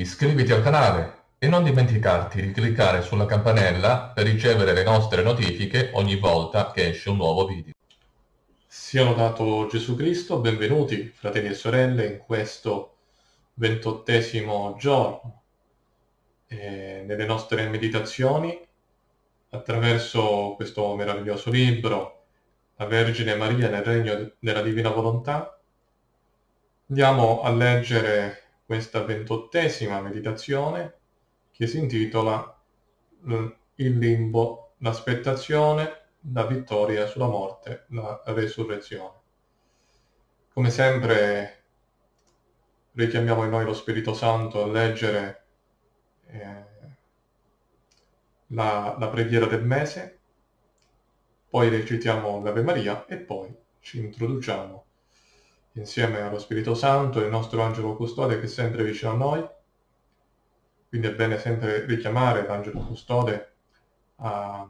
iscriviti al canale e non dimenticarti di cliccare sulla campanella per ricevere le nostre notifiche ogni volta che esce un nuovo video. Sia lodato Gesù Cristo, benvenuti fratelli e sorelle in questo ventottesimo giorno eh, nelle nostre meditazioni attraverso questo meraviglioso libro La Vergine Maria nel Regno della Divina Volontà. Andiamo a leggere questa ventottesima meditazione che si intitola Il limbo, l'aspettazione, la vittoria sulla morte, la resurrezione. Come sempre richiamiamo in noi lo Spirito Santo a leggere eh, la, la preghiera del mese, poi recitiamo l'Ave Maria e poi ci introduciamo insieme allo Spirito Santo, il nostro angelo custode che è sempre vicino a noi. Quindi è bene sempre richiamare l'angelo custode a,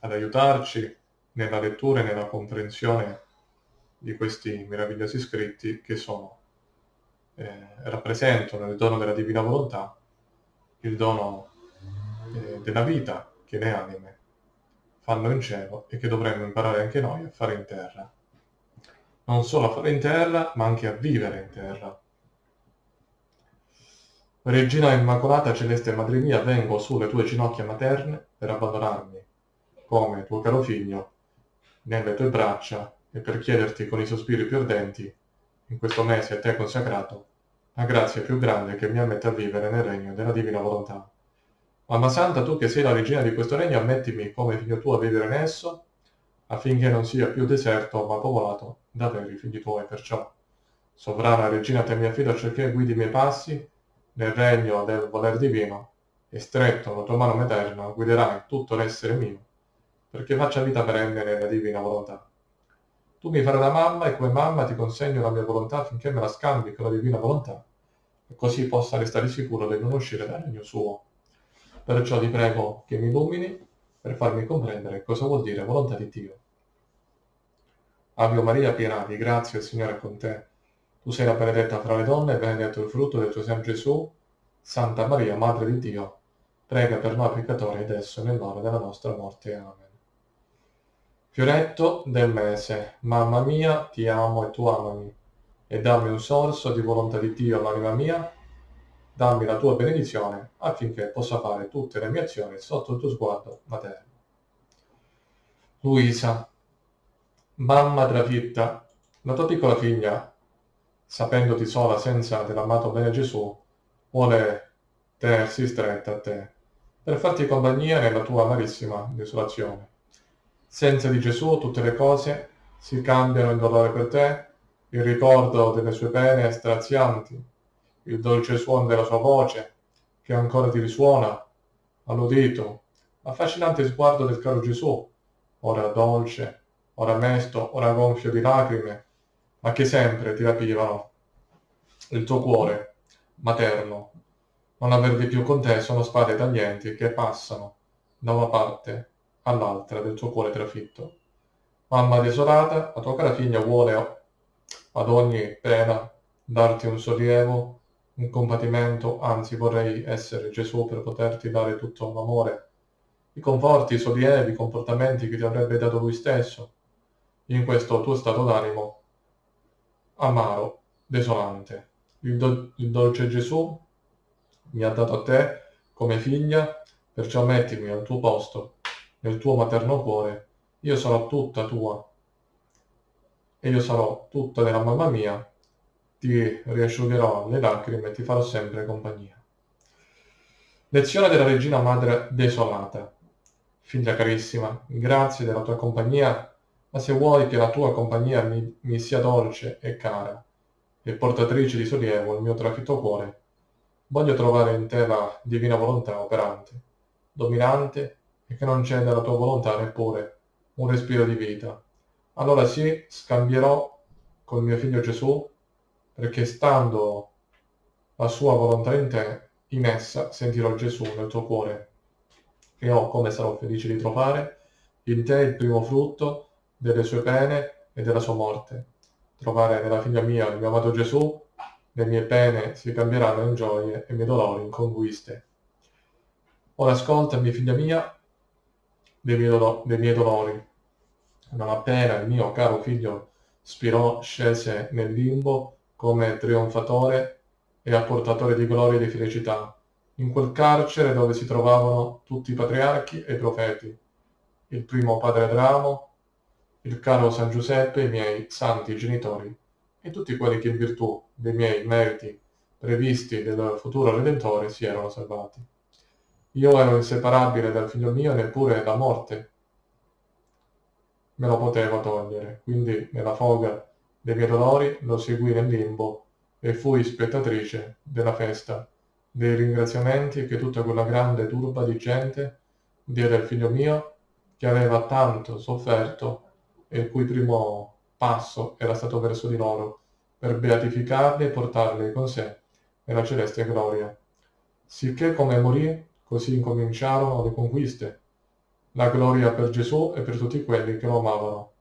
ad aiutarci nella lettura e nella comprensione di questi meravigliosi scritti che sono, eh, rappresentano il dono della divina volontà, il dono eh, della vita che le anime fanno in cielo e che dovremmo imparare anche noi a fare in terra. Non solo a fare in terra, ma anche a vivere in terra. Regina Immacolata Celeste Madre mia, vengo sulle tue ginocchia materne per abbandonarmi, come tuo caro figlio, nelle tue braccia e per chiederti con i sospiri più ardenti, in questo mese a te consacrato, la grazia più grande che mi ammette a vivere nel regno della divina volontà. Mamma Santa, tu che sei la regina di questo regno, ammettimi come figlio tuo a vivere in esso, affinché non sia più deserto ma popolato da veri figli tuoi. Perciò, sovrana regina, te mi affido acciò guidi i miei passi nel regno del voler divino, e stretto la tua mano materna guiderai tutto l'essere mio, perché faccia vita perenne nella divina volontà. Tu mi farai da mamma e come mamma ti consegno la mia volontà finché me la scambi con la divina volontà, e così possa restare sicuro di non uscire dal regno suo Perciò ti prego che mi illumini per farmi comprendere cosa vuol dire volontà di Dio. Ave Maria, piena di grazia, il Signore è con te. Tu sei la benedetta fra le donne e benedetto il frutto del tuo San Gesù. Santa Maria, Madre di Dio, prega per noi peccatori adesso e nell'ora della nostra morte. Amen. Fioretto del mese, mamma mia, ti amo e tu amami, e dammi un sorso di volontà di Dio all'anima mia, dammi la tua benedizione affinché possa fare tutte le mie azioni sotto il tuo sguardo materno. Luisa, mamma trafitta, la tua piccola figlia, sapendoti sola senza dell'amato bene Gesù, vuole tenersi stretta a te, per farti compagnia nella tua amarissima desolazione. Senza di Gesù tutte le cose si cambiano in dolore per te, il ricordo delle sue pene strazianti, il dolce suono della sua voce, che ancora ti risuona all'udito, l'affascinante sguardo del caro Gesù, ora dolce, ora mesto, ora gonfio di lacrime, ma che sempre ti rapivano. Il tuo cuore, materno, non averli più con te sono spade taglienti che passano da una parte all'altra del tuo cuore trafitto. Mamma desolata, la tua cara figlia vuole ad ogni pena darti un sollievo un compatimento, anzi vorrei essere Gesù per poterti dare tutto l'amore, i conforti, i sollievi, i comportamenti che ti avrebbe dato lui stesso, in questo tuo stato d'animo amaro, desolante. Il, do- il dolce Gesù mi ha dato a te come figlia, perciò mettimi al tuo posto, nel tuo materno cuore, io sarò tutta tua, e io sarò tutta della mamma mia, ti riasciugherò le lacrime e ti farò sempre compagnia. Lezione della Regina Madre desolata. Figlia carissima, grazie della tua compagnia, ma se vuoi che la tua compagnia mi, mi sia dolce e cara, e portatrice di sollievo il mio trafitto cuore, voglio trovare in te la divina volontà operante, dominante e che non cede alla tua volontà neppure un respiro di vita. Allora sì, scambierò col mio figlio Gesù perché stando la sua volontà in te, in essa sentirò Gesù nel tuo cuore. E ho, come sarò felice di trovare, in te il primo frutto delle sue pene e della sua morte. Trovare nella figlia mia il mio amato Gesù, le mie pene si cambieranno in gioie e i miei dolori in conquiste. Ora ascoltami, figlia mia, dei miei, do- dei miei dolori. Non appena il mio caro figlio Spirò scese nel limbo come trionfatore e apportatore di gloria e di felicità, in quel carcere dove si trovavano tutti i patriarchi e i profeti, il primo padre Adramo, il caro San Giuseppe, i miei santi genitori e tutti quelli che in virtù dei miei meriti previsti del futuro Redentore si erano salvati. Io ero inseparabile dal figlio mio neppure la morte me lo poteva togliere, quindi nella foga dei miei dolori lo seguì nel limbo e fui spettatrice della festa, dei ringraziamenti che tutta quella grande turba di gente diede al figlio mio che aveva tanto sofferto e il cui primo passo era stato verso di loro, per beatificarli e portarli con sé nella celeste gloria. Sicché come morì, così incominciarono le conquiste, la gloria per Gesù e per tutti quelli che lo amavano.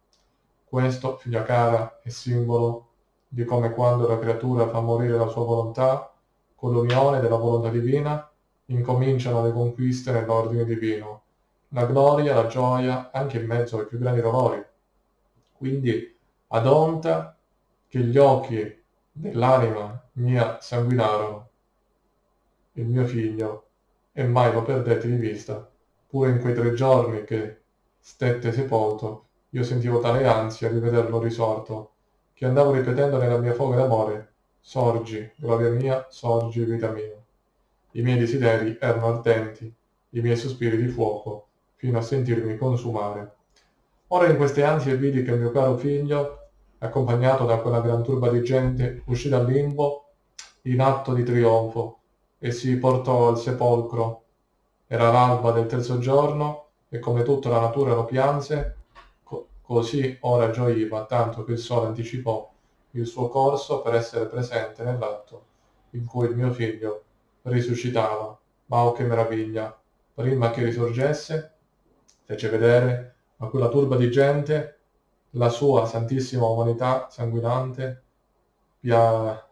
Questo, figlia cara, è simbolo di come quando la creatura fa morire la sua volontà, con l'unione della volontà divina, incominciano le conquiste nell'ordine divino, la gloria, la gioia, anche in mezzo ai più grandi dolori. Quindi adonta che gli occhi dell'anima mia sanguinarono il mio figlio e mai lo perdete di vista. Pure in quei tre giorni che stette sepolto, io sentivo tale ansia di vederlo risorto, che andavo ripetendo nella mia foga d'amore, sorgi, gloria mia, sorgi, vita mia. I miei desideri erano ardenti, i miei sospiri di fuoco, fino a sentirmi consumare. Ora in queste ansie vidi che il mio caro figlio, accompagnato da quella gran turba di gente, uscì dal limbo in atto di trionfo e si portò al sepolcro era l'alba del terzo giorno e come tutta la natura lo pianse, co- così ora gioiva, tanto che il sole anticipò il suo corso per essere presente nell'atto in cui il mio figlio risuscitava. Ma oh che meraviglia! Prima che risorgesse, fece vedere a quella turba di gente la sua santissima umanità sanguinante, pia...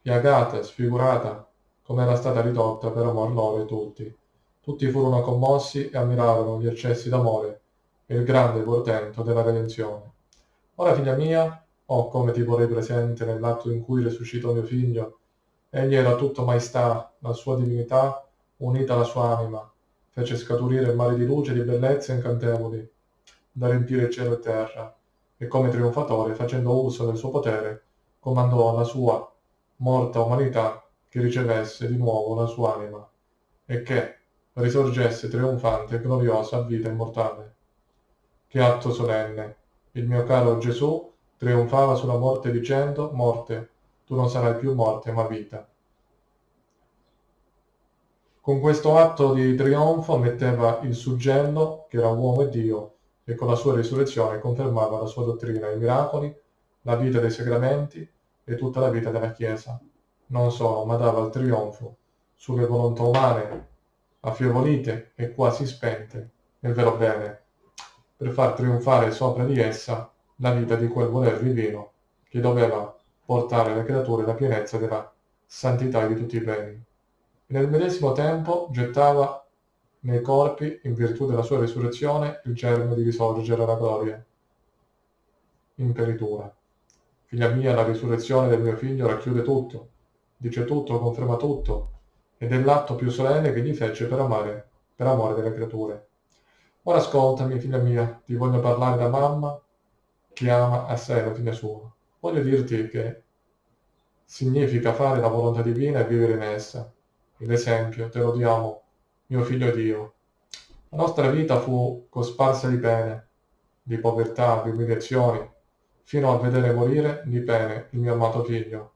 piagata sfigurata come era stata ridotta per amor loro e tutti. Tutti furono commossi e ammirarono gli eccessi d'amore e il grande portento della redenzione. Ora, figlia mia, oh come ti vorrei presente nell'atto in cui risuscitò mio figlio. Egli era tutto maestà, la sua divinità, unita alla sua anima, fece scaturire mari di luce di bellezze incantevoli, da riempire cielo e terra, e come trionfatore, facendo uso del suo potere, comandò alla sua morta umanità che ricevesse di nuovo la sua anima, e che, risorgesse trionfante e gloriosa a vita immortale. Che atto solenne! Il mio caro Gesù trionfava sulla morte dicendo, morte, tu non sarai più morte ma vita. Con questo atto di trionfo metteva il suggello che era uomo e Dio e con la sua risurrezione confermava la sua dottrina, i miracoli, la vita dei sacramenti e tutta la vita della Chiesa. Non solo, ma dava il trionfo sulle volontà umane affievolite e quasi spente nel vero bene, per far trionfare sopra di essa la vita di quel voler divino che doveva portare alle creature la pienezza della santità di tutti i beni. Nel medesimo tempo gettava nei corpi, in virtù della sua risurrezione, il germe di risorgere alla gloria. Imperitura. Figlia mia, la risurrezione del mio figlio racchiude tutto, dice tutto, conferma tutto, ed è l'atto più solenne che gli fece per amare, per amore delle creature. Ora ascoltami, figlia mia, ti voglio parlare da mamma che ama assai la figlia sua. Voglio dirti che significa fare la volontà divina e vivere in essa. L'esempio, te lo diamo, mio figlio Dio. La nostra vita fu cosparsa di pene, di povertà, di umiliazioni, fino a vedere morire di pene il mio amato figlio.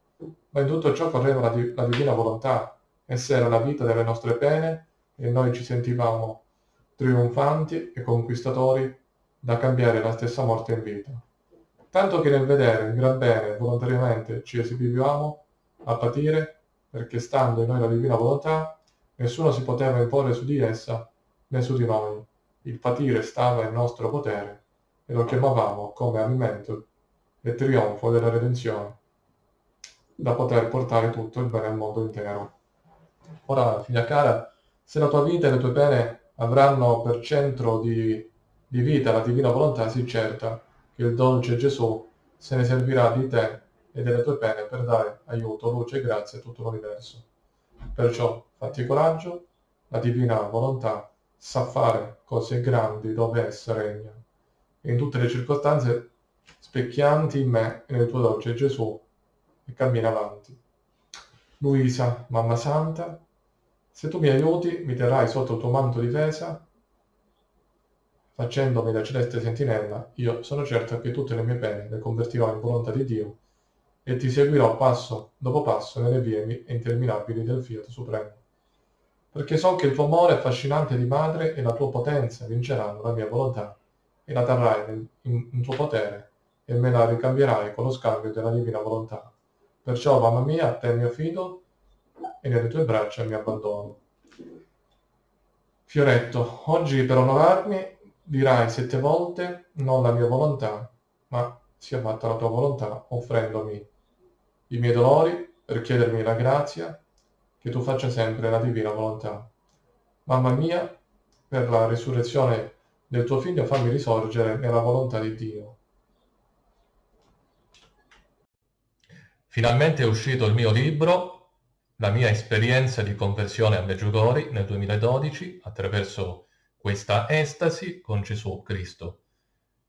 Ma in tutto ciò correva la, di- la divina volontà, Essa era la vita delle nostre pene e noi ci sentivamo trionfanti e conquistatori da cambiare la stessa morte in vita. Tanto che nel vedere il gran bene volontariamente ci esibivamo a patire, perché stando in noi la divina volontà, nessuno si poteva imporre su di essa né su di noi. Il patire stava in nostro potere e lo chiamavamo come alimento e trionfo della redenzione. da poter portare tutto il bene al mondo intero. Ora, figlia cara, se la tua vita e le tue pene avranno per centro di, di vita la divina volontà, sii certa che il dolce Gesù se ne servirà di te e delle tue pene per dare aiuto, luce e grazia a tutto l'universo. Perciò fatti coraggio, la divina volontà sa fare cose grandi dove essa regna. In tutte le circostanze specchianti in me e nel tuo dolce Gesù e cammina avanti. Luisa, mamma santa, se tu mi aiuti, mi terrai sotto il tuo manto di difesa, facendomi da celeste sentinella, io sono certo che tutte le mie pene le convertirò in volontà di Dio e ti seguirò passo dopo passo nelle vie interminabili del Fiat Supremo. Perché so che il tuo amore affascinante di madre e la tua potenza vinceranno la mia volontà e la terrai in, in, in tuo potere e me la ricambierai con lo scambio della divina volontà. Perciò, mamma mia, a te mi affido e nelle tue braccia mi abbandono. Fioretto, oggi per onorarmi dirai sette volte non la mia volontà, ma sia fatta la tua volontà, offrendomi i miei dolori per chiedermi la grazia che tu faccia sempre la divina volontà. Mamma mia, per la risurrezione del tuo figlio fammi risorgere nella volontà di Dio. Finalmente è uscito il mio libro la mia esperienza di conversione a Meggiugori nel 2012 attraverso questa estasi con Gesù Cristo.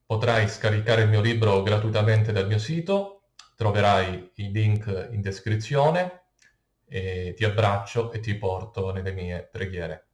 Potrai scaricare il mio libro gratuitamente dal mio sito, troverai i link in descrizione ti abbraccio e ti porto nelle mie preghiere.